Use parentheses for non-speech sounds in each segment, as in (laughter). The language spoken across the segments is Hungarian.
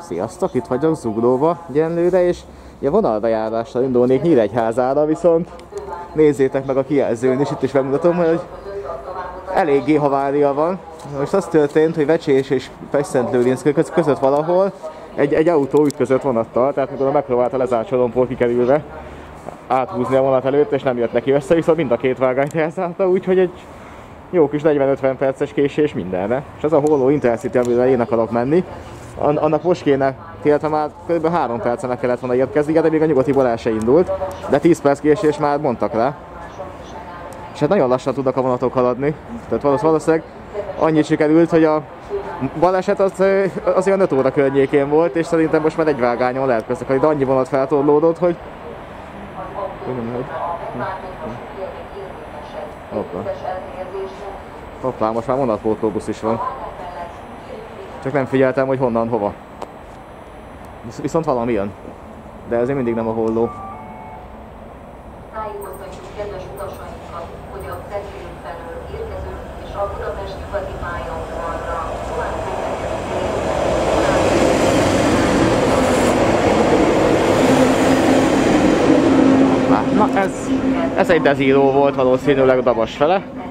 Sziasztok, itt vagyok Zuglóba egyenlőre, és ugye vonalbejárással indulnék Nyíregyházára, viszont nézzétek meg a kijelzőn, és itt is megmutatom, hogy eléggé havária van. Most az történt, hogy Vecsés és Pestszentlőrinc között valahol egy, egy autó ütközött vonattal, tehát mikor megpróbálta lezárt sorompól kikerülve áthúzni a vonat előtt, és nem jött neki össze, viszont mind a két vágányt elszállta, úgyhogy egy jó kis 40-50 perces késés mindenre. És az a Holo Intercity, amivel én akarok menni, annak most kéne, illetve már kb. 3 percen kellett volna érkezni, de még a nyugatiból el se indult, de 10 perc késés már mondtak rá. És hát nagyon lassan tudnak a vonatok haladni, tehát valószínűleg annyit sikerült, hogy a baleset az, az olyan 5 óra környékén volt, és szerintem most már egy vágányon lehet közlekedni, de annyi vonat feltorlódott, hogy... Hoppá. Hoppá, most már vonatpótlóbusz is van. Csak nem figyeltem, hogy honnan, hova. Viszont valami jön. De ezért mindig nem a holló. Tájékoztatjuk kedves utasainkat, hogy a Cegléd felől érkező és a Budapest nyugati pályaudvarra Na ez, ez egy dezíró volt valószínűleg a Dabas fele.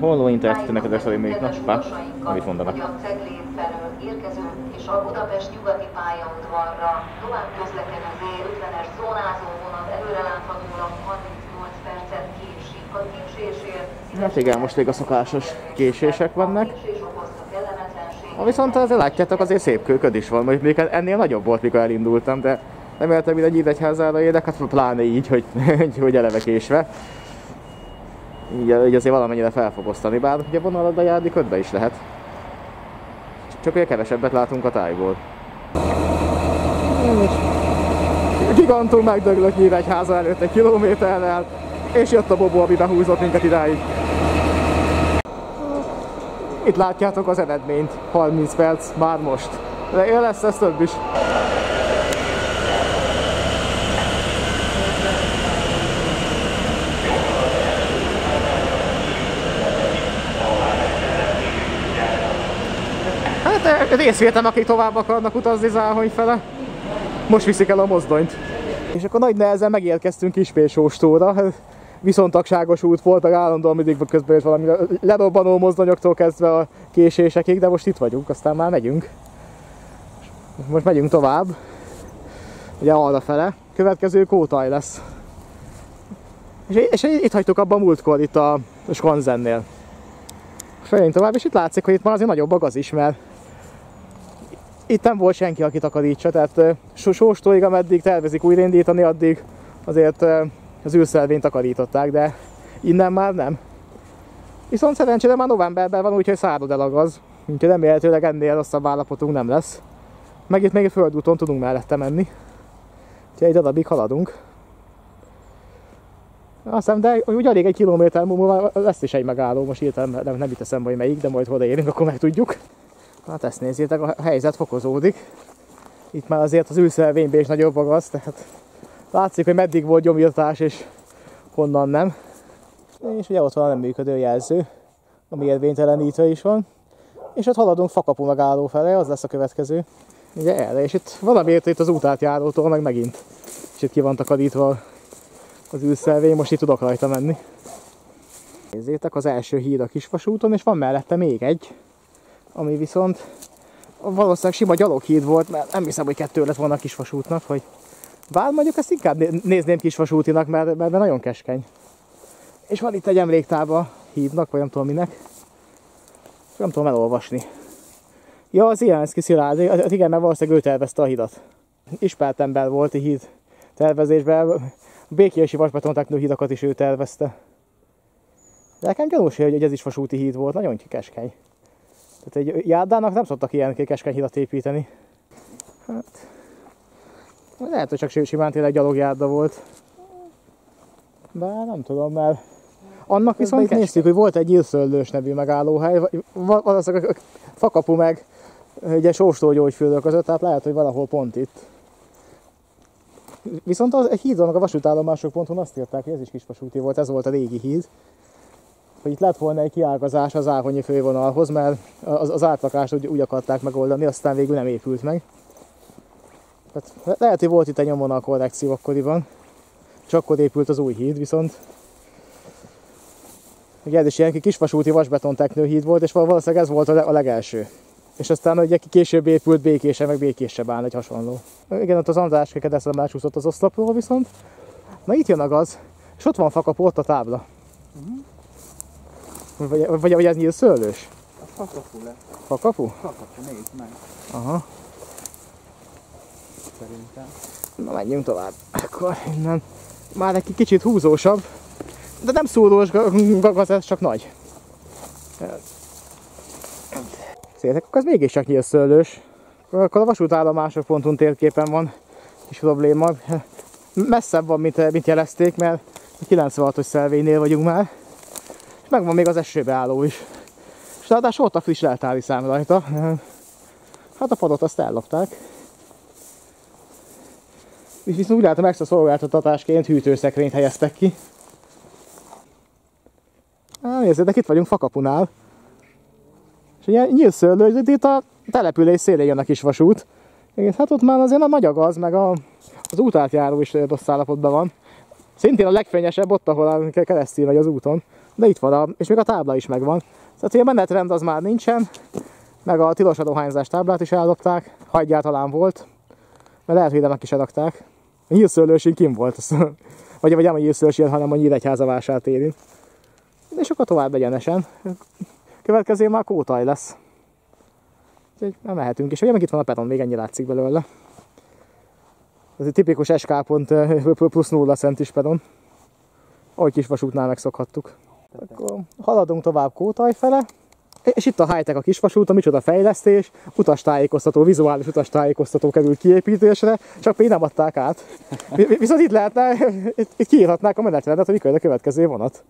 Holló Intercity-nek ezek szerint még, na, Kedves már, utasainkat, amit mondanak. a Cegléd felől érkező és a Budapest nyugati pályaudvarra tovább közlekedő D50-es zónázó vonat előreláthatólag 38 percet késik. A késésért Hát igen, most még a szokásos késések vannak. Ha viszont azért látjátok, azért szép kököd is van, mondjuk még ennél nagyobb volt, mikor elindultam, de nem értem, hogy egy Nyíregyházára érek, hát pláne így, hogy, (laughs) hogy eleve késve. Így, így azért valamennyire fel fog bár ugye vonalatba járni ködbe is lehet. Csak ugye kevesebbet látunk a tájból. Gigantum megdöglött Nyíregyháza előtt egy kilométerrel, és jött a Bobó, ami behúzott minket idáig. Itt látjátok az eredményt, 30 perc már most. De lesz ez több is. Részvétem, akik tovább akarnak utazni Záhony fele. Most viszik el a mozdonyt. És akkor nagy nehezen megérkeztünk Kispésóstóra. Viszontagságos út volt, meg állandóan mindig közben jött valami ledobbanó mozdonyoktól kezdve a késésekig, de most itt vagyunk, aztán már megyünk. Most megyünk tovább. Ugye arra fele. Következő Kótaj lesz. És, és itt hagytuk abban múltkor, itt a Skonzennél. Feljünk tovább, és itt látszik, hogy itt már azért nagyobb a gaz is, mert itt nem volt senki, aki takarítsa, tehát sóstóig, ameddig tervezik újraindítani, addig azért az űrszelvényt takarították, de innen már nem. Viszont szerencsére már novemberben van, úgyhogy szárad el a gaz, úgyhogy remélhetőleg ennél rosszabb állapotunk nem lesz. Meg itt még a földúton tudunk mellette menni. Úgyhogy egy darabig haladunk. Azt hiszem, de úgy alig egy kilométer múlva lesz is egy megálló, most írtam, nem, nem itt eszembe, hogy melyik, de majd odaérünk, akkor megtudjuk. Hát ezt nézzétek, a helyzet fokozódik. Itt már azért az űrszelvényben is nagyobb a gaz, tehát látszik, hogy meddig volt gyomírtás és honnan nem. És ugye ott van a nem működő jelző, ami érvénytelenítve is van. És ott haladunk Fakapu megálló felé, az lesz a következő. Ugye erre, és itt valamiért itt az útátjárótól meg megint. És itt ki van takarítva az űrszelvény, most itt tudok rajta menni. Nézzétek, az első híd a Kisvasúton, és van mellette még egy, ami viszont valószínűleg sima gyaloghíd volt, mert nem hiszem, hogy kettő lett volna a Kisvasútnak, hogy bár mondjuk ezt inkább né- nézném Kisvasútinak, mert, mert, mert nagyon keskeny. És van itt egy emléktába hídnak, vagy nem tudom minek. Nem tudom elolvasni. Ja, az Ilyenszki Szilárd, hát igen, mert valószínűleg ő tervezte a hidat. Ismert ember volt a híd tervezésben. Békési vasbetonteknő hídakat is ő tervezte. De nekem gyanús, hogy ez is vasúti híd volt, nagyon keskeny. Tehát egy járdának nem szoktak ilyen keskeny hidat építeni. Hát, lehet, hogy csak simán tényleg gyalogjárda volt. Bár nem tudom, mert annak viszont néztük, hogy volt egy Ilszöllős nevű megállóhely, valószínűleg a fakapu meg ugye sóstó gyógyfürdő között, tehát lehet, hogy valahol pont itt. Viszont az, egy hídon, a vasútállomások ponton azt írták, hogy ez is kisvasúti volt, ez volt a régi híd. Hogy itt lett volna egy kiágazás az Áhonyi fővonalhoz, mert az, az átlakást úgy, úgy akarták megoldani, aztán végül nem épült meg. Tehát lehet, hogy volt itt egy nyomvonal korrekció akkoriban, és akkor épült az új híd, viszont ez is ilyen kisvasúti vasbeton teknőhíd volt, és valószínűleg ez volt a legelső. És aztán ugye később épült békése, meg békése bán egy hasonló. Igen, ott az András kedeszre elcsúszott az oszlopról viszont. Na itt jön a gaz, és ott van fakapu, ott a tábla. Uh-huh. Vagy, vagy, vagy ez nyílt szőlős? A fakapu le. Fakapu? Fakapu, nézd meg. Aha. Szerintem. Na menjünk tovább. Akkor innen már egy kicsit húzósabb, de nem szúrós gaz, ez csak nagy. Szétek, akkor ez mégis csak nyílt szőlős. Akkor a vasútállomások ponton térképen van kis probléma. Messzebb van, mint, mint jelezték, mert 96-os szelvénynél vagyunk már. És megvan még az esőbeálló is. És ráadásul ott a friss leltári szám rajta. Hát a padot azt ellopták. Viszont úgy látom extra szolgáltatásként hűtőszekrényt helyeztek ki. Á, nézzétek, itt vagyunk Fakapunál. És ugye nyílt szőlő, itt a település szélén jön a kis vasút. Hát ott már azért a nagy agaz, meg a, az útátjáró is rossz állapotban van. Szintén a legfényesebb ott, ahol keresztül vagy az úton. De itt van, a, és még a tábla is megvan. Tehát a menetrend az már nincsen, meg a tilos adóhányzás táblát is eldobták, ha egyáltalán volt. Mert lehet, hogy ide meg is adakták. A nyílszőlősén kim volt, vagy, vagy nem a nyílszőlősén, hanem a nyíregyháza vásártérén. És akkor tovább egyenesen. Következő már kótaj lesz. Úgyhogy nem mehetünk. És ugye meg itt van a peron, még ennyi látszik belőle. Ez egy tipikus SK pont plusz nulla centis peron. Ahogy kis vasútnál megszokhattuk. Akkor haladunk tovább Kótaj fele. És itt a high-tech a kisvasút, a micsoda fejlesztés, utastájékoztató, vizuális utastájékoztató kerül kiépítésre, csak még nem adták át. Viszont itt lehetne, (laughs) itt, itt kiírhatnák a menetrendet, hogy mikor a következő vonat.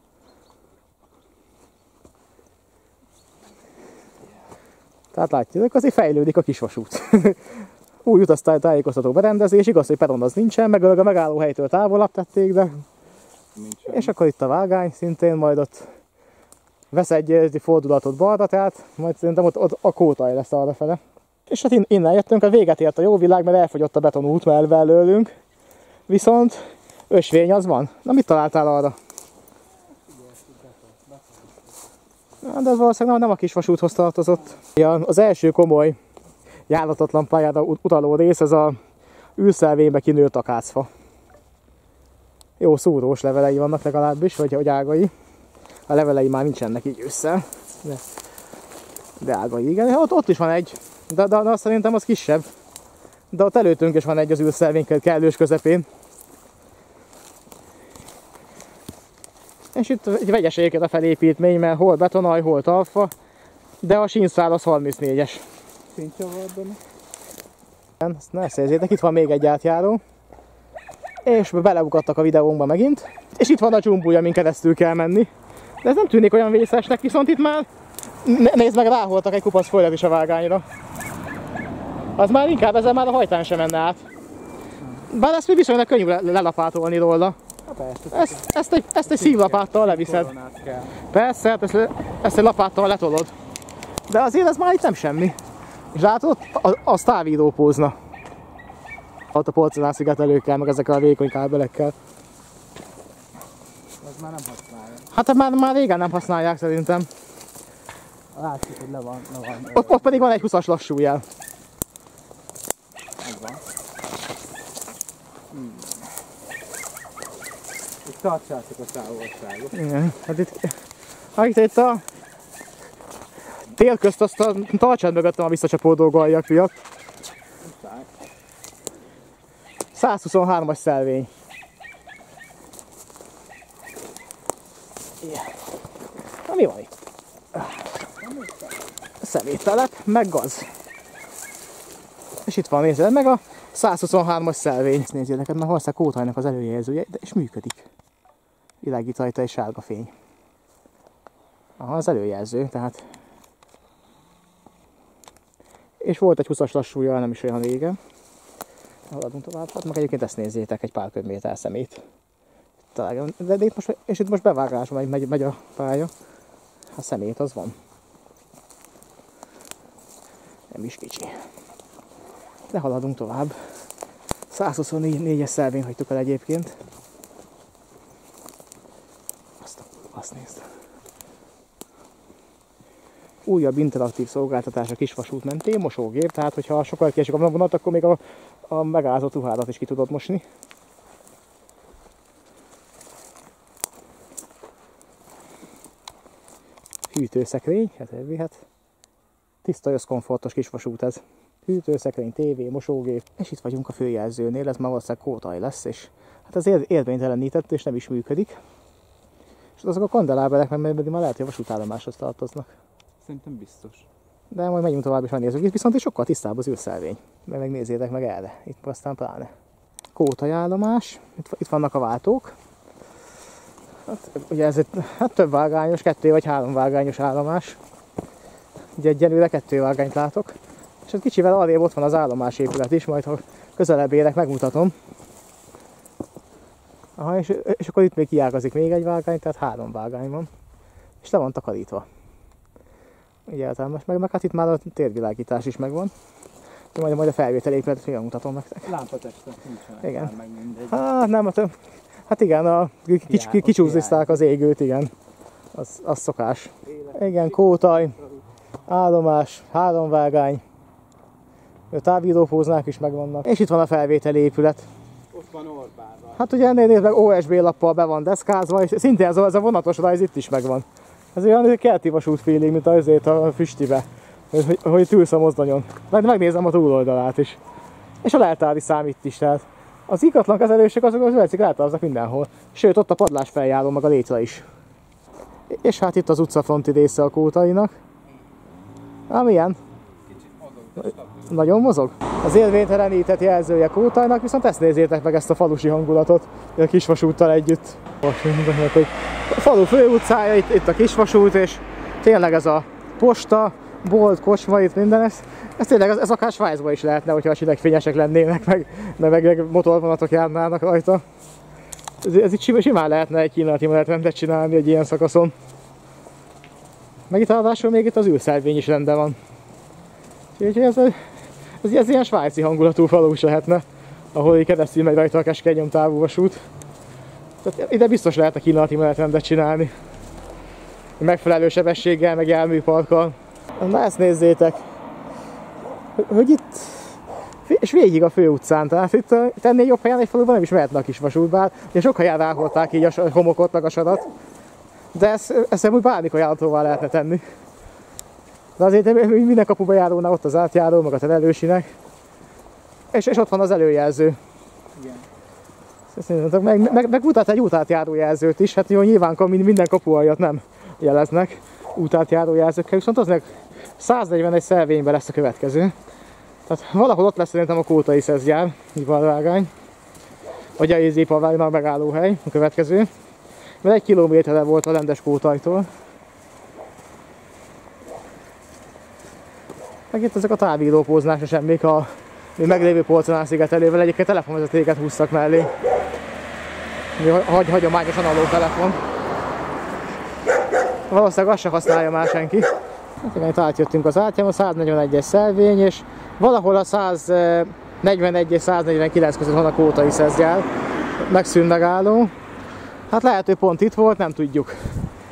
Tehát látjátok, azért fejlődik a kisvasút. (laughs) Új utastájékoztató berendezés, igaz, hogy peron az nincsen, meg a megállóhelytől távolabb tették, de... És akkor itt a vágány szintén, majd ott vesz egy fordulatot balra, tehát majd szerintem ott, ott a kótaj lesz arra fele. És hát innen jöttünk, a véget ért a jó világ, mert elfogyott a betonút mert előlünk. Viszont ösvény az van. Na mit találtál arra? Na, de az valószínűleg nem a kisvasúthoz tartozott. Ja, az első komoly járatatlan pályára utaló rész, ez a űrszelvénybe kinőtt akácfa. Jó szúrós levelei vannak legalábbis, vagy hogy ágai. A levelei már nincsenek így össze. De, de ágai, igen. Ott, ott is van egy, de, de, de azt szerintem az kisebb. De ott előttünk is van egy az űrszelvénykel kellős közepén. És itt egy vegyes egyébként a felépítmény, mert hol betonaj, hol talfa, de a sínszál az 34-es. Szintje volt benne. Ezt ne szerzétek, itt van még egy átjáró. És beleugattak a videónkba megint. És itt van a dzsumbúj, amin keresztül kell menni. De ez nem tűnik olyan vészesnek, viszont itt már nézd meg, ráholtak egy kupasz folyat is a vágányra. Az már inkább ezzel már a hajtán sem menne át. Bár ezt mi viszonylag könnyű lelapátolni róla. Ezt, ezt, egy, ezt egy szívlapáttal leviszed. Persze, hát ezt, ezt egy lapáttal letolod. De azért ez már itt nem semmi. És látod, az távírópózna. Ott a porcelán szigetelőkkel, meg ezekkel a vékony kábelekkel. Az már nem használja. Hát már, már régen nem használják szerintem. Látszik, hogy le van. Le van ott, ott pedig van egy 20-as lassú jel. Megvan. Hmm. Itt tartsátok a távolságot. Igen, hát itt, hát itt, itt a tél közt azt a tartsát mögöttem a visszacsapódó galjak miatt. 123-as szelvény. Yeah. Na mi van itt? Szeméttelep, meg gaz. És itt van, nézd meg a 123-as szelvény. Nézzétek, mert valószínűleg kótajnak az előjelzője, de és működik. Világít rajta egy sárga fény. Aha, az előjelző, tehát... És volt egy 20-as lassúja, nem is olyan régen. Haladunk tovább, hát meg egyébként ezt nézzétek, egy pár köbméter szemét. Talán, de, de itt most, és itt most bevágás megy, megy, megy a pálya. A szemét az van. Nem is kicsi. De haladunk tovább. 124-es szelvén hagytuk el egyébként. Azt, azt nézd. Újabb interaktív szolgáltatás a kisvasút mentén, mosógép, tehát hogyha sokkal kiesik a vonat, akkor még a, a megállzott ruhádat is ki tudod mosni. Hűtőszekrény, hát elvihet. Tiszta, összkomfortos kisvasút ez. Hűtőszekrény, tévé, mosógép. És itt vagyunk a főjelzőnél, ez már valószínűleg kótaj lesz, és hát ér- érvénytelenített, és nem is működik. És azok a kandeláberek, mert pedig már lehet, hogy a vasútállomáshoz tartoznak. Szerintem biztos. De majd megyünk tovább és megnézzük. Itt viszont is sokkal tisztább az űrszelvény. Mert megnézzétek meg erre. Itt aztán pláne. Kótai állomás. Itt, itt vannak a váltók. Hát, ugye ez egy hát több vágányos, kettő vagy három vágányos állomás. Ugye egyelőre kettő vágányt látok. És egy kicsivel arrébb ott van az állomásépület is, majd ha közelebb érek, megmutatom. Aha, és, és akkor itt még kiágazik még egy vágány, tehát három vágány van. És le van takarítva. Így értelmes, meg, meg hát itt már a térvilágítás is megvan. De majd, majd a felvételépületet megmutatom nektek. Lámpatestet nincsenek. Igen. Meg mindegy. Hát nem, hát, hát igen, a kics, Hiába, kics, kicsúszizták az égőt, igen. Az, az szokás. Igen, kótaj, állomás, három vágány. A távírópóznák is megvannak. És itt van a felvételi épület. Ott van Orbánra. Hát ugye ennél meg OSB lappal be van deszkázva, és szintén ez a, ez a vonatos rajz itt is megvan. Ez olyan kelti vasút feeling, mint azért a füstibe. Hogy, hogy, ülsz a mozdonyon. Meg megnézem a túloldalát is. És a leltári szám itt is, tehát az ikatlan kezelősök azok az velszik leltároznak mindenhol. Sőt, ott a padlás feljáró, meg a létre is. És hát itt az utcafronti része a kótainak. Ám milyen? Nagyon mozog. Az érvénytelenített jelzője Kótajnak, viszont ezt nézzétek meg ezt a falusi hangulatot, a kisvasúttal együtt. Most hogy a falu főutcája, itt, itt a kisvasút, és tényleg ez a posta, bolt, kocsma, itt minden, ez, ez tényleg, ez, ez akár Svájcban is lehetne, hogyha a fényesek lennének, meg, meg, meg, meg motorvonatok járnának rajta. Ez, ez itt simán, simán lehetne egy kínálati menetrendet csinálni egy ilyen szakaszon. Meg itt ráadásul még itt az űrszelvény is rendben van. Úgyhogy ez, ez, ez ilyen svájci hangulatú falu is lehetne, ahol keresztül megy rajta a keskeny nyomtávú vasút. Tehát ide biztos lehet a kínálati menetrendet csinálni. Megfelelő sebességgel, meg járműparkkal. Na ezt nézzétek, hogy- itt, és végig a főutcán, tehát itt, itt ennél jobb helyen egy faluban nem is mehetne a kis vasút, bár ugye sok helyen ráholták így a homokot, meg a sarat. De ezt, ezt úgy bármikor járhatóvá lehetne tenni. De azért minden kapuba járónál ott az átjáró, meg a terelősinek. És, és ott van az előjelző. Igen. Meg, meg, meg mutat egy útátjáró jelzőt is, hát jó, nyilván minden kapu aljat nem jeleznek útátjáró jelzőkkel, viszont aznak 141 szelvényben lesz a következő. Tehát valahol ott lesz szerintem a Kótai Szezgyár, iparvágány. Vagy a Ézépavágynál megállóhely, a következő. Mert egy kilométerre volt a rendes Kótajtól. Meg itt ezek a távírópóznás semmik a még meglévő porcelán szigetelével egyébként telefonvezetéket húztak mellé. Ugye, Hagy, hagyományosan aló telefon. Valószínűleg azt se használja már senki. Hát igen, itt átjöttünk az átján, a 141-es szelvény, és valahol a 141 és 149 között van a kótai szezgyár. Megszűn megálló. Hát lehet, hogy pont itt volt, nem tudjuk.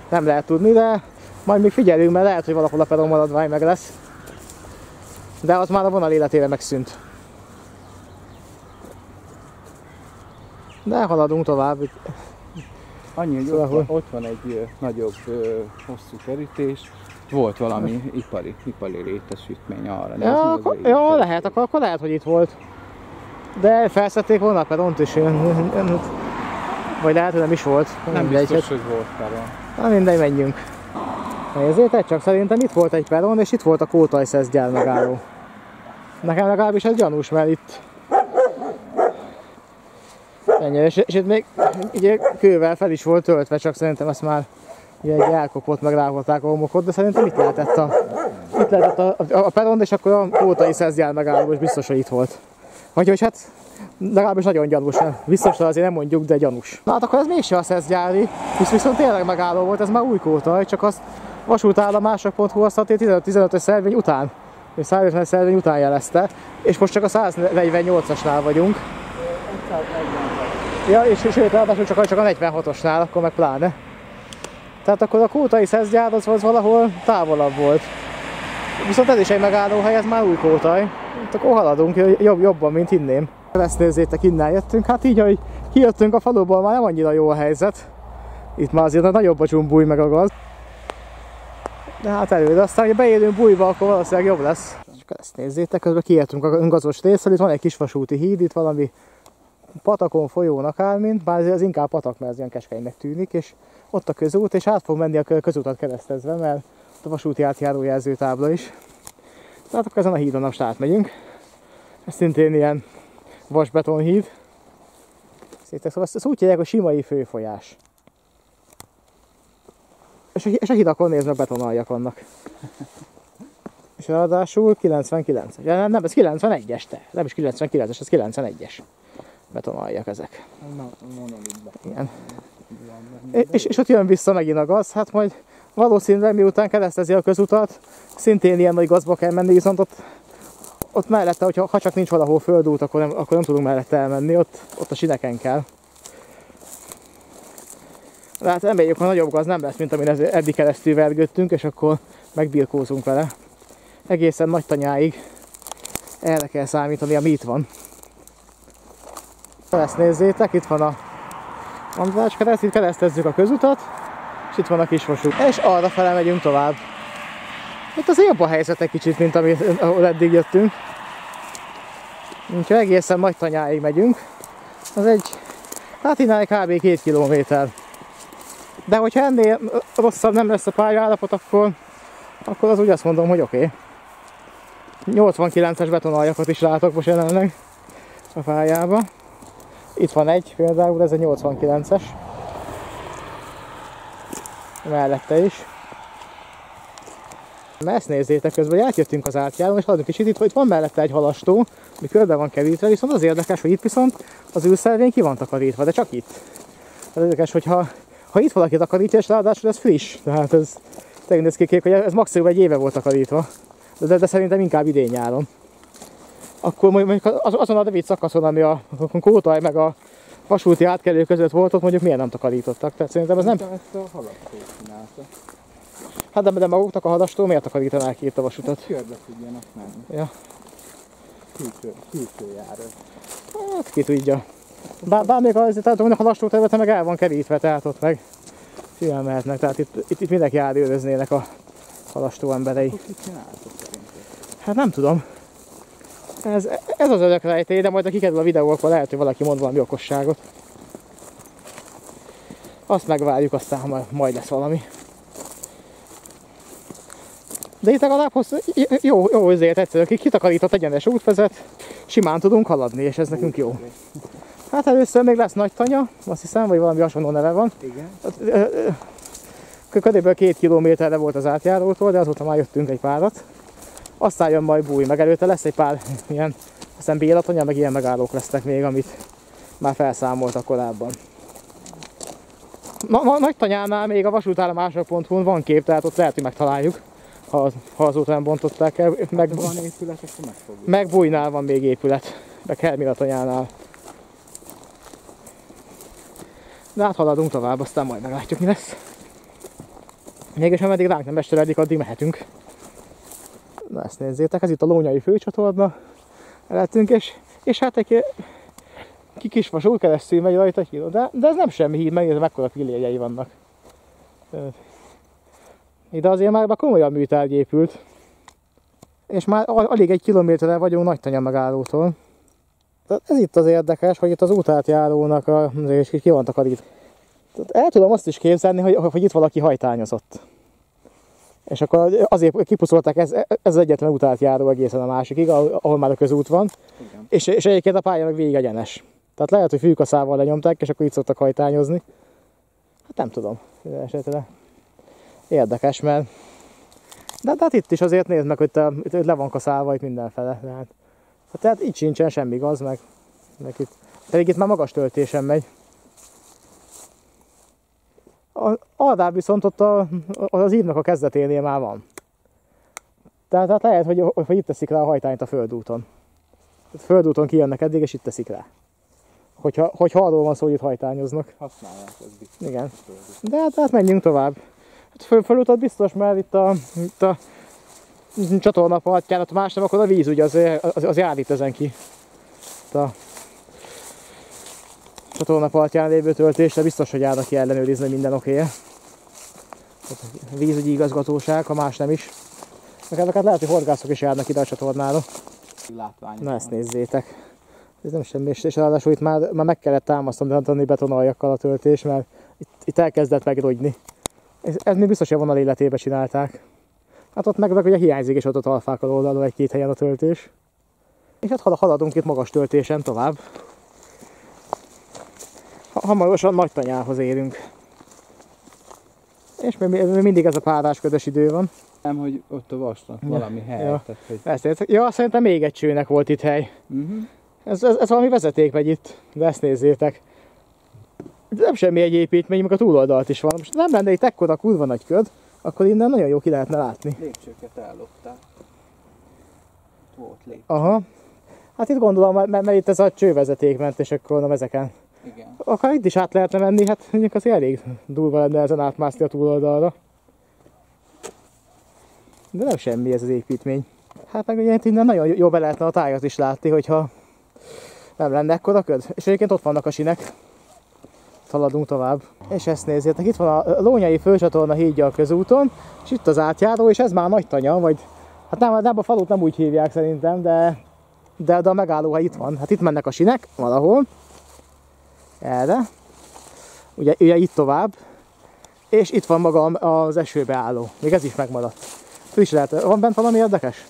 Nem lehet tudni, de majd még figyelünk, mert lehet, hogy valahol a peron maradvány meg lesz. De az már a vonal életére megszűnt. De haladunk tovább. Annyi, hogy Szóval ott, ott van egy nagyobb, ö, hosszú kerítés. Volt valami ipari, ipari létesítmény arra. de Ja, akkor, kerítés. lehet, akkor, akkor lehet, hogy itt volt. De felszették volna a peront is. Vagy lehet, hogy nem is volt. Nem Mindegy, biztos, hogy volt peron. Na mindegy, menjünk. Nézzétek csak, szerintem itt volt egy peron, és itt volt a Kótai Szeszgyár megálló. Nekem legalábbis ez gyanús, mert itt... Ennyi, és, és itt még ugye kővel fel is volt töltve, csak szerintem ezt már egy elkopott, meg ráholták a homokot, de szerintem itt lehetett a, itt lehetett a, a, a peron, és akkor a Kótai Szeszgyár megálló, és biztos, hogy itt volt. Vagy hogy hát legalábbis nagyon gyanús, nem? Biztos, hogy azért nem mondjuk, de gyanús. Na hát akkor ez mégse a szeszgyári, visz viszont tényleg megálló volt, ez már új kótaj, csak azt vasútállomások.hu azt 15-15-ös szervény után, és 150 szervény után jelezte, és most csak a 148-asnál vagyunk. Ja, és, sőt, ráadásul csak, csak a 46-osnál, akkor meg pláne. Tehát akkor a kótai szezgyár az, az valahol távolabb volt. Viszont ez is egy megállóhely, ez már új kótaj. Itt akkor haladunk jobb, jobban, mint hinném. Ezt nézzétek, innen jöttünk. Hát így, hogy kijöttünk a faluból, már nem annyira jó a helyzet. Itt már azért nagyobb a dzsumbúj meg a gaz. De hát előre, aztán, hogy beérünk bújba, akkor valószínűleg jobb lesz. Csak ezt nézzétek, közben kiértünk a öngazos részről, itt van egy kis vasúti híd, itt valami patakon, folyón akármint, bár ez inkább patak, mert ez ilyen keskenynek tűnik, és ott a közút, és át fog menni a közútat keresztezve, mert a vasúti átjáró jelzőtábla is. Tehát akkor ezen a hídon most átmegyünk. Ez szintén ilyen vasbetonhíd. Szétek, szóval ezt, ezt úgy hívják, hogy simai főfolyás. És a, és a hidakon nézd meg betonaljak vannak. És ráadásul 99-es. Ja, nem, nem, ez 91-es te. Nem is 99-es, ez 91-es betonaljak ezek. Na, monolitbe. Igen. És, és ott jön vissza megint a gaz, hát majd valószínűleg miután keresztezi a közutat, szintén ilyen nagy gazba kell menni, viszont ott, ott mellette, hogyha, ha csak nincs valahol földút, akkor nem, akkor nem tudunk mellette elmenni, ott, ott a sineken kell. De hát reméljük, hogy nagyobb gaz nem lesz, mint amin eddig keresztül vergődtünk, és akkor megbirkózunk vele. Egészen nagy tanyáig erre kell számítani, ami itt van. Ezt nézzétek, itt van a András kereszt, itt keresztezzük a közutat, és itt van a kisvasút. És arra fele megyünk tovább. Itt azért jobb a helyzet egy kicsit, mint amit, ahol eddig jöttünk. Úgyhogy egészen nagy tanyáig megyünk. Az egy, hát innen kb. 2 kilométer. De hogyha ennél rosszabb nem lesz a pályállapot, akkor, akkor az úgy azt mondom, hogy oké. Okay. 89-es betonaljakat is látok most jelenleg a pályába. Itt van egy például, ez a 89-es. Mellette is. Mert ezt nézzétek közben, átjöttünk az átjáron, és haladunk is itt, itt van mellette egy halastó, ami körbe van kerítve, viszont az érdekes, hogy itt viszont az ülszervény ki van takarítva, de csak itt. Az érdekes, hogyha ha itt valaki takarítja, és ráadásul ez friss, tehát ez tényleg néz ki, hogy ez maximum egy éve volt takarítva, de, de szerintem inkább idén nyáron akkor mondjuk azon a rövid szakaszon, ami a Kótaj meg a vasúti átkelő között volt, ott mondjuk miért nem takarítottak. Tehát szerintem ez nem... De ezt a halastó csinálta. Hát de, de maguknak a halastó miért takarítanák itt a vasutat? Körbe tudjanak menni. Ja. Külső, külső járó. Hát ki tudja. Bár, bár még az, tehát a halastó területe meg el van kerítve, tehát ott meg simán mehetnek. Tehát itt, itt, itt mindenki átőröznének a emberei. Mit csináltok szerinted? Hát nem tudom. Ez, ez az örök rejtély, de majd ha kikerül a videó, akkor lehet, hogy valaki mond valami okosságot. Azt megvárjuk, aztán ha majd lesz valami. De itt legalább hosszú, jó, jó azért egyszerű, aki kitakarított egyenes út vezet, simán tudunk haladni, és ez nekünk jó. Hát először még lesz nagy tanya, azt hiszem, vagy valami hasonló neve van. Igen. Körülbelül két kilométerre volt az átjárótól, de azóta már jöttünk egy párat. Aztán jön majd búj, meg előtte lesz egy pár (laughs) ilyen, aztán Bélatanya, meg ilyen megállók lesznek még, amit már felszámoltak korábban. Na, na, Nagy tanyánál még a vasútállomások.hu van kép, tehát ott lehet, hogy megtaláljuk, ha, ha azóta nem bontották el. Meg, Van épület, akkor megfogjuk. meg bújnál van még épület, meg Hermina tanyánál. De hát haladunk tovább, aztán majd meglátjuk mi lesz. Mégis ameddig ránk nem esteredik, addig mehetünk. Na ezt nézzétek, ez itt a Lónyai főcsatorna elettünk, és, és hát egy ki kis vasút keresztül megy rajta híd, de, de ez nem semmi híd, megnézem mekkora pillérjei vannak. Ide azért már komolyabb műtárgy épült. És már alig egy kilométerre vagyunk Nagytanya megállótól. Tehát ez itt az érdekes, hogy itt az útátjárónak a, és ki van takarít. Tehát el tudom azt is képzelni, hogy, hogy itt valaki hajtányozott. És akkor azért kipuszolták ez, ez az egyetlen utát járó egészen a másikig, ahol már a közút van. Igen. És, és egyébként a pálya meg végig egyenes. Tehát lehet, hogy fűkaszával lenyomták, és akkor itt szoktak hajtányozni. Hát nem tudom, esetre. Érdekes, mert... De, de hát itt is azért nézd meg, hogy te, itt le van kaszálva itt mindenfele. Tehát, hát, tehát itt sincsen semmi gaz, meg, meg itt. Pedig itt már magas töltésen megy. A, arrább viszont ott a, az ívnak a kezdeténél már van. Tehát, tehát lehet, hogy, hogy itt teszik rá a hajtányt a földúton. A földúton kijönnek eddig, és itt teszik rá. Hogyha, hogyha arról van szó, hogy itt hajtányoznak. Használják biztos. Igen. De hát, hát menjünk tovább. Hát föl, fölutat biztos, mert itt a, itt a csatorna partján, ott más nem, akkor a víz ugye az, az, az jár itt ezen ki. A csatorna partján lévő töltésre biztos, hogy járnak ki ellenőrizni, minden oké -e. A vízügyi igazgatóság, ha más nem is. Meg hát lehet, hogy horgászok is járnak ide a csatornára. Látvány. Na ezt nézzétek. Ez nem semmi, és ráadásul itt már, már meg kellett támasztani Antoni betonaljakkal a töltés, mert itt, itt elkezdett megrogyni. Ez, ez még biztos, hogy a vonal életébe csinálták. Hát ott meg, meg ugye hiányzik, és ott, ott alfák oldalon egy-két helyen a töltés. És hát hal- haladunk itt magas töltésen tovább. Ha- Hamarosan nagy tanyához érünk. És még, még mindig ez a párásködös idő van. Nem, hogy ott a vasnak valami hely. Ja. Tehát, hogy... Ezt értek? Ja, szerintem még egy csőnek volt itt hely. Uh-huh. Ez, ez, ez valami vezeték megy itt, de ezt nézzétek. Ez nem semmi egy építmény, meg a túloldalt is van. Most nem lenne itt ekkora kurva nagy köd, akkor innen nagyon jó ki lehetne látni. Lépcsőket ellopták. Volt lép. Aha. Hát itt gondolom, mert, mert itt ez a csővezeték ment, és akkor mondom ezeken. Igen. Akár itt is át lehetne menni, hát mondjuk az elég durva lenne ezen átmászni a túloldalra. De nem semmi ez az építmény. Hát meg ugye innen nagyon jó be lehetne a tájat is látni, hogyha nem lenne ekkora köd. És egyébként ott vannak a sinek. Haladunk tovább. És ezt nézzétek, itt van a Lónyai főcsatorna hídja a közúton, és itt az átjáró, és ez már nagy tanya, vagy hát nem, nem a falut nem úgy hívják szerintem, de, de, de a megállóhely itt van. Hát itt mennek a sinek valahol. Erre. Ugye, ugye itt tovább. És itt van maga az esőbeálló. Még ez is megmaradt. Ő is lehet. Van bent valami érdekes?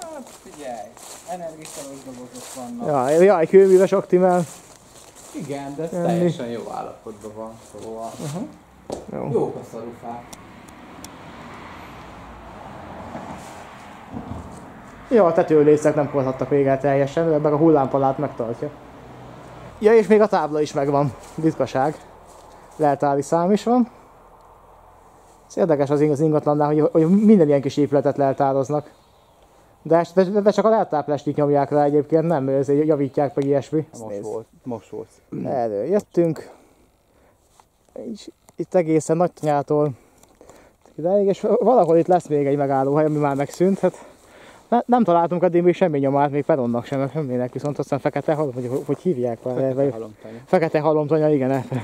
Hát figyelj, energiszaros dobozok vannak. Ja, jaj, kőműves optimál. Igen, de ez Enni. teljesen jó állapotban van, szóval Jó. jók a szarufák. Ja, a tetőlécek nem korhattak még el teljesen, meg a hullámpalát megtartja. Ja, és még a tábla is megvan. Ritkaság. Leltári szám is van. Ez érdekes az ingatlannál, hogy, hogy minden ilyen kis épületet leltároznak. De, de, de csak a leltárplestit nyomják rá egyébként, nem ezért javítják meg ilyesmi. Most nézd. volt, most volt. Erről jöttünk. És itt egészen nagy tanyától ideig, és valahol itt lesz még egy megállóhely, ami már megszűnt. Hát ne, nem találtunk addig még semmi nyomát, még peronnak sem, semminek, viszont aztán fekete halom, hogy, hogy hívják már. Fekete vagy- halomtanya. Fekete halomtanya, igen, elfe-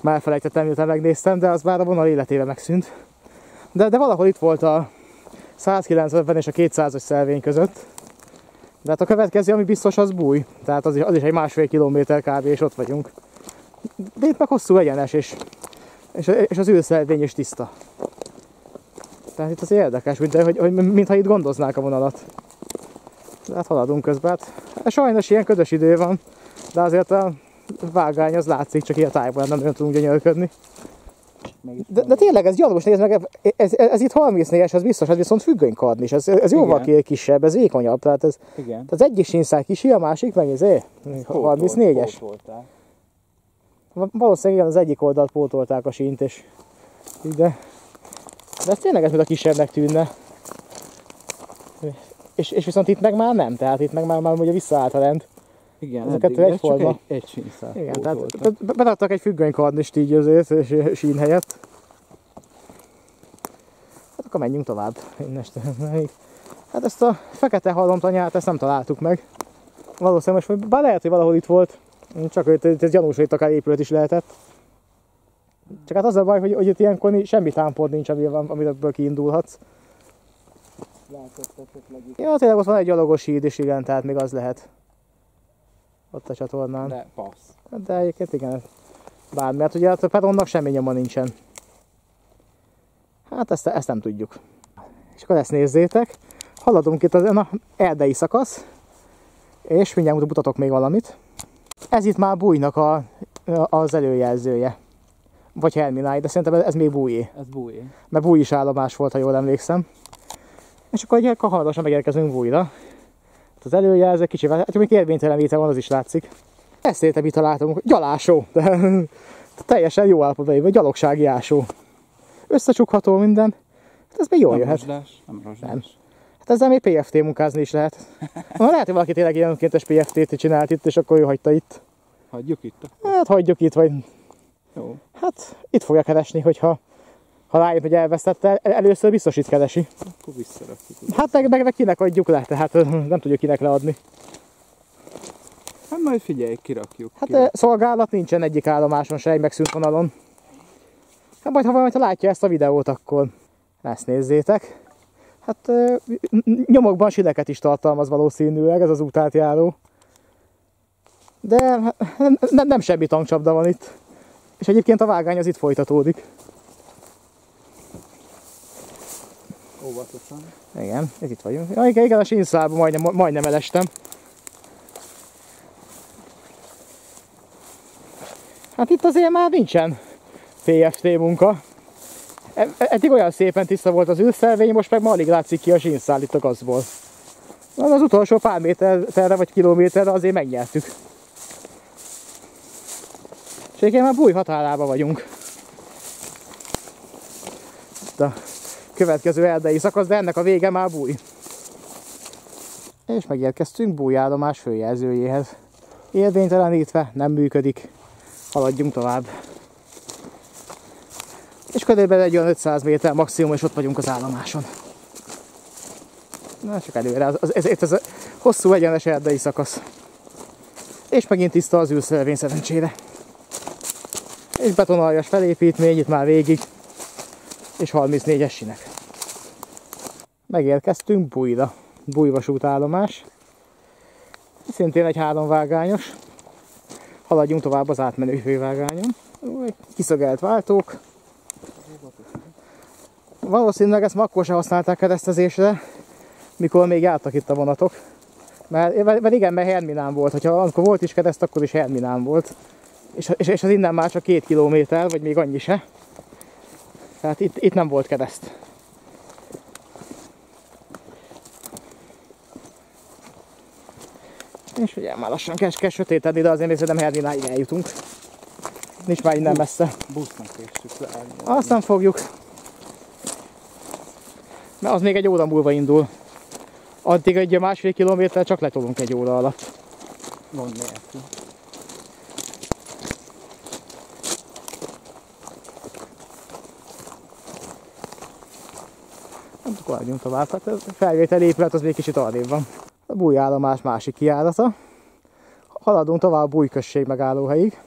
már elfelejtettem, miután megnéztem, de az már a vonal életével megszűnt. De, de valahol itt volt a 190 és a 200-as szelvény között. De hát a következő, ami biztos, az búj. Tehát az is, az is egy másfél kilométer kb. és ott vagyunk. De itt meg hosszú egyenes, és, és, az ülszelvény is tiszta. Tehát itt az érdekes, mint, hogy, hogy, mintha itt gondoznák a vonalat. De hát haladunk közben. Hát, sajnos ilyen ködös idő van, de azért a vágány az látszik, csak ilyen tájban nem nagyon tudunk gyönyörködni. De, de tényleg ez gyanús, nézd meg, ez, ez, ez itt 34-es, ez biztos, ez viszont függönykarnis, ez, ez jóval Igen. kisebb, ez vékonyabb, tehát ez, Igen. tehát az egyik sínszál kisi, a másik meg ez, 34-es. Pótolták. Valószínűleg igen, az egyik oldalt pótolták a sínt, és de, de ez tényleg ez, mint a kisebbnek tűnne. És, és viszont itt meg már nem, tehát itt meg már, már ugye visszaállt a rend. Igen, Ez a eddig, ez egyforma. Egy, egy sínszál Igen, tehát be- beraktak egy függönykarnist így azért, és sín helyett. Hát akkor menjünk tovább. Innestől. Hát ezt a fekete halomtanyát, ezt nem találtuk meg. Valószínűleg most, bár lehet, hogy valahol itt volt. Csak hogy itt ez gyanús, hogy itt akár épület is lehetett. Csak hát az a baj, hogy, hogy itt ilyenkor semmi támpont nincs, amiből kiindulhatsz. Látott esetleg itt. Ja, tényleg ott van egy gyalogos híd is, igen, tehát még az lehet. Ott a csatornán. De passz. De egyébként igen, bármi. Hát ugye a peronnak semmi nyoma nincsen. Hát ezt, ezt nem tudjuk. És akkor ezt nézzétek. Haladunk itt az a erdei szakasz. És mindjárt mutatok még valamit. Ez itt már bújnak a, az előjelzője. Vagy Herminái, de szerintem ez még bújé. Ez bújé. Mert búj is állomás volt, ha jól emlékszem. És akkor ugye akkor hamarosan megérkezünk bújra. Az előjelző kicsivel, hát még érvénytelenítve van, az is látszik. Ezt értem, mit találtunk. Gyalásó. De, (laughs) Teljesen jó állapotban vagy gyalogsági ásó. Összecsukható minden. Hát ez még jól Nem jöhet. rozsdás, nem rozsdás. Nem. Hát ezzel még PFT munkázni is lehet. (laughs) Na, lehet, hogy valaki tényleg ilyen önkéntes PFT-t csinált itt, és akkor ő hagyta itt. Hagyjuk itt. akkor. Hát hagyjuk itt, vagy Jó. hát itt fogja keresni, hogyha ha rájön, hogy elvesztette, el- először biztos itt keresi. Akkor visszarakjuk. Hát meg, meg, meg kinek adjuk le, tehát nem tudjuk kinek leadni. Hát majd figyelj, kirakjuk. Hát kirakjuk. szolgálat nincsen egyik állomáson se, egy megszűnt vonalon. Hát majd, ha majd, ha látja ezt a videót, akkor ezt nézzétek. Hát nyomokban sileket is tartalmaz valószínűleg ez az útátjáró. De hát, nem, nem, nem semmi tankcsapda van itt. És egyébként a vágány az itt folytatódik. Óvatosan. Igen, ez itt vagyunk. Ja, igen, igen, a sínszálba majdnem, majdnem elestem. Hát itt azért már nincsen PFT munka. E- Eddig olyan szépen tiszta volt az űrszelvény, most meg már alig látszik ki a sínszál itt a gazból. Az, az utolsó pár méterre vagy kilométerre azért megnyertük. És egyébként már búj határában vagyunk. Itt a következő erdei szakasz, de ennek a vége már búj. És megérkeztünk bújállomás főjelzőjéhez. Érvénytelenítve, nem működik. Haladjunk tovább. És körülbelül egy olyan 500 méter maximum, és ott vagyunk az állomáson. Na, csak előre. Az, az, ez, ez a hosszú egyenes erdei szakasz. És megint tiszta az űrszelvény szerencsére. És betonaljas felépítmény itt már végig. És 34-es sinek. Megérkeztünk Bújra. Bújvasút állomás. Szintén egy háromvágányos. Haladjunk tovább az átmenő fővágányon. Kiszögelt váltók. Valószínűleg ezt akkor sem használták keresztezésre, mikor még jártak itt a vonatok. Mert, mert igen, mert Herminán volt. Hogyha amikor volt is kereszt, akkor is Herminán volt. És, és, és az innen már csak két kilométer, vagy még annyi se. Tehát itt, itt nem volt kereszt. És ugye már lassan kell, sötétedni, de azért még szerintem Hermináig eljutunk. Nincs már innen messze. Busznak éssük le. Azt nem fogjuk. Mert az még egy óra múlva indul. Addig egy másfél kilométer csak letolunk egy óra alatt. Gond nélkül. Nem hagyjunk tovább. Hát a felvétel épület az még kicsit arrébb van. Bújállomás másik kiállata. Haladunk tovább a bújközség megállóhelyig.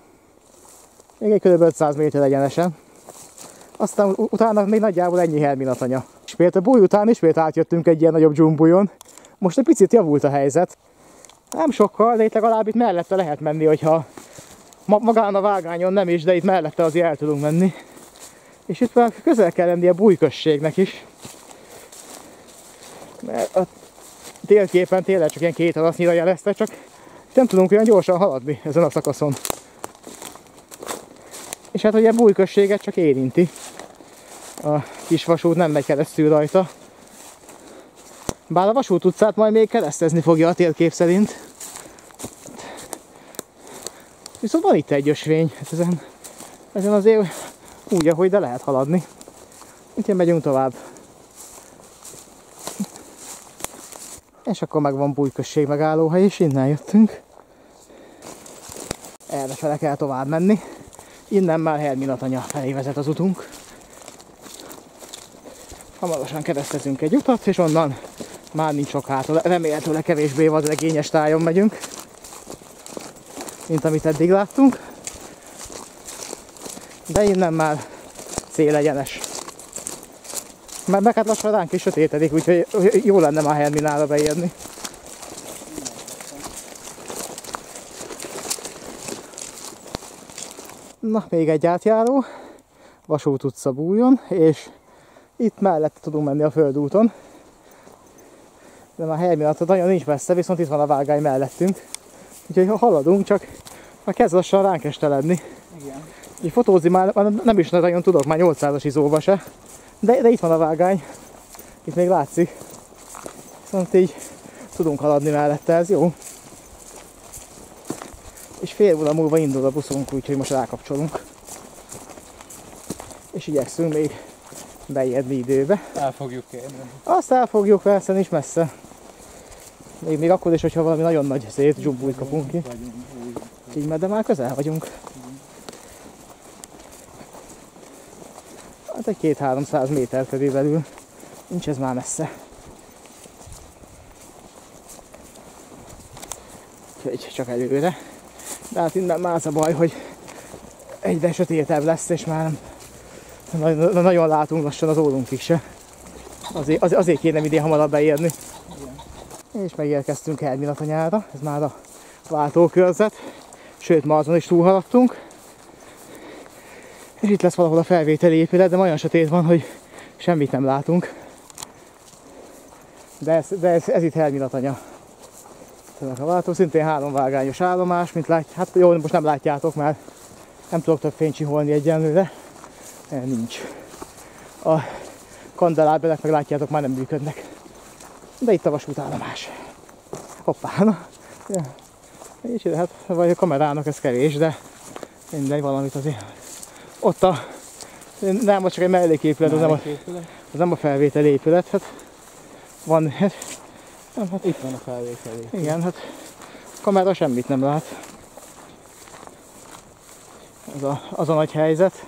Még egy kb. 500 méter egyenesen. Aztán utána még nagyjából ennyi herminatanya. Ismét a búj után ismét átjöttünk egy ilyen nagyobb dzsumbujon. Most egy picit javult a helyzet. Nem sokkal, de itt legalább itt mellette lehet menni, hogyha ma- magán a vágányon nem is, de itt mellette azért el tudunk menni. És itt már közel kell lenni a bújközségnek is. Mert a térképen tényleg csak ilyen két alasznyira jelezte, csak nem tudunk olyan gyorsan haladni ezen a szakaszon. És hát ugye a bújközséget csak érinti. A kis vasút nem megy keresztül rajta. Bár a vasút utcát majd még keresztezni fogja a térkép szerint. Viszont van itt egy ösvény, hát ezen, ezen azért úgy, ahogy de lehet haladni. Úgyhogy megyünk tovább. És akkor megvan Bújközség megállóhely, és innen jöttünk. Errefele kell tovább menni. Innen már Herminatanya felé vezet az utunk. Hamarosan keresztezünk egy utat, és onnan már nincs sok hátra. Remélhetőleg kevésbé vadregényes tájon megyünk, mint amit eddig láttunk. De innen már célegyenes. Mert meg hát lassan ránk is sötétedik, úgyhogy jó lenne már Herminára beérni. Na, még egy átjáró, Vasút utca bújjon, és itt mellett tudunk menni a földúton. De már Herminatot nagyon nincs messze, viszont itt van a vágány mellettünk. Úgyhogy ha haladunk, csak már kezd lassan ránk esteledni. Igen. Így fotózni már, már nem is nagyon tudok, már 800-as izóba se. De, de itt van a vágány. Itt még látszik. Viszont így tudunk haladni mellette, ez jó. És fél óra múlva indul a buszunk, úgyhogy most rákapcsolunk. és igyekszünk még beérni időbe. El fogjuk érni. Azt el fogjuk, persze nincs messze. Még, még akkor is, hogyha valami nagyon nagy szét dzsumbújt kapunk ki. Így, mert de már közel vagyunk. Hát egy két-háromszáz méter körülbelül. Nincs ez már messze. Úgyhogy csak előre. De hát innen már az a baj, hogy egyre sötétebb lesz, és már nem na- nagyon látunk lassan az órunkig se. Azért, az- azért kéne idén hamarabb beérni. És megérkeztünk Elminatanyára, ez már a váltókörzet, sőt ma azon is túlhaladtunk. És itt lesz valahol a felvételi épület, de olyan sötét van, hogy semmit nem látunk. De ez, de ez, ez itt Elminatanya. Tudnak a váltó, szintén háromvágányos állomás, mint látjátok. Hát jó, most nem látjátok, mert nem tudok több fényt csiholni egyenlőre. E, Nincs. A kandeláberek meg látjátok már nem működnek. De itt a vasútállomás. Hoppá, na. Ja. És hát vagy a kamerának ez kevés, de mindegy, valamit azért. Ott a nem, az csak egy melléképület, az nem a, Épület. az felvételi épület. Hát van, hát, nem, hát Itt van a felvételi. igen, hát a kamera semmit nem lát. Az a, az a nagy helyzet.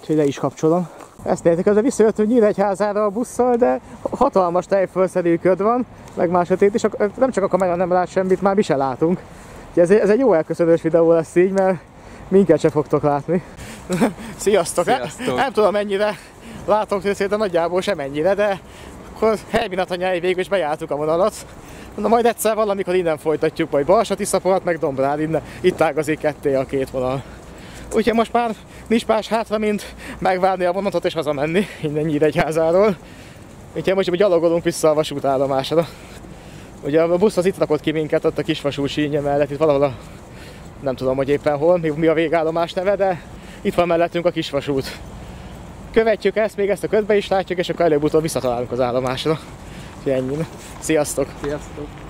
Úgyhogy le is kapcsolom. Ezt néztek, az visszajöttünk Nyíregyházára a busszal, de hatalmas tejfölszerű köd van, meg más sötét, és a- nem csak a kamera nem lát semmit, már mi se látunk. Úgyhogy ez, egy- ez egy jó elköszönős videó lesz így, mert minket se fogtok látni. Sziasztok! (laughs) Sziasztok. Nem, nem tudom mennyire látok részét, de nagyjából sem ennyire, de akkor Herminatanyái végül is bejártuk a vonalat. Na majd egyszer valamikor innen folytatjuk, majd Balsati Szapolat, meg Dombrán, innen, itt ágazik ketté a két vonal. Úgyhogy most már nincs más hátra, mint megvárni a vonatot és hazamenni innen Nyíregyházáról. Úgyhogy most gyalogolunk vissza a vasútállomásra. Ugye a busz az itt rakott ki minket, ott a kisvasú sínje mellett, itt valahol a, nem tudom, hogy éppen hol, mi, a végállomás neve, de itt van mellettünk a kisvasút. Követjük ezt, még ezt a ködbe is látjuk, és akkor előbb-utóbb visszatalálunk az állomásra. Úgyhogy ennyi. Sziasztok! Sziasztok!